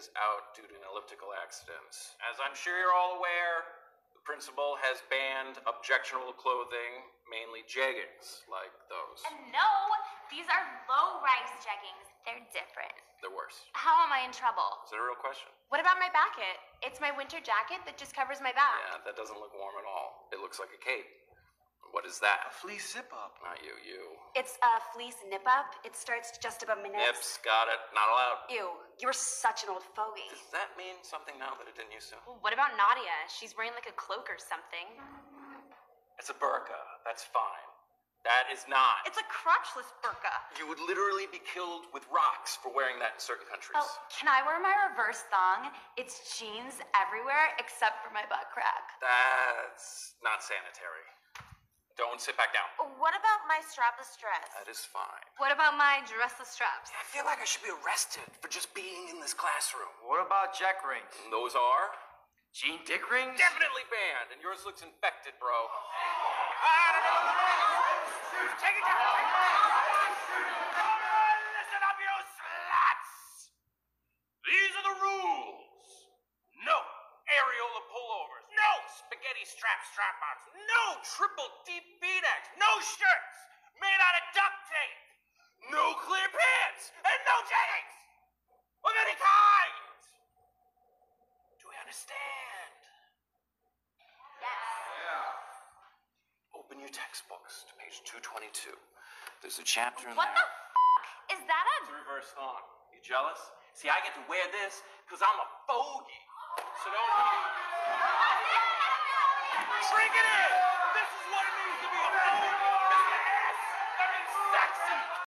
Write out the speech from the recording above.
is out due to an elliptical accident. As I'm sure you're all aware, the principal has banned objectionable clothing, mainly jeggings like those. And no, these are low rise jeggings. They're different. They're worse. How am I in trouble? Is that a real question? What about my backet? It's my winter jacket that just covers my back. Yeah, that doesn't look warm at all. It looks like a cape. What is that? A fleece zip up. Not you, you. It's a fleece nip up. It starts just above my nips. Nips, got it. Not allowed. Ew, you're such an old fogey. Does that mean something now that it didn't used to? What about Nadia? She's wearing like a cloak or something. It's a burqa. That's fine. That is not. It's a crotchless burqa. You would literally be killed with rocks for wearing that in certain countries. Oh, can I wear my reverse thong? It's jeans everywhere except for my butt crack. That's not sanitary. Don't sit back down. What about my strapless dress? That is fine. What about my dressless straps? I feel like I should be arrested for just being in this classroom. What about Jack rings? And those are Gene Dick rings? definitely banned, and yours looks infected, bro. Take it down. Listen up, you sluts! These are the rules. No areola pullovers. No spaghetti strap strap ons. No triple deep V-necks. No shirts made out of duct tape. No clear pants. And no jeggings of any kind. Do we understand? Yes. Open your textbooks to page 222. There's a chapter in What there. the f- is that a It's a reverse thong. You jealous? See, I get to wear this because I'm a bogey. So don't. Drink it! This is what it means